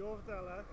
yoldalar.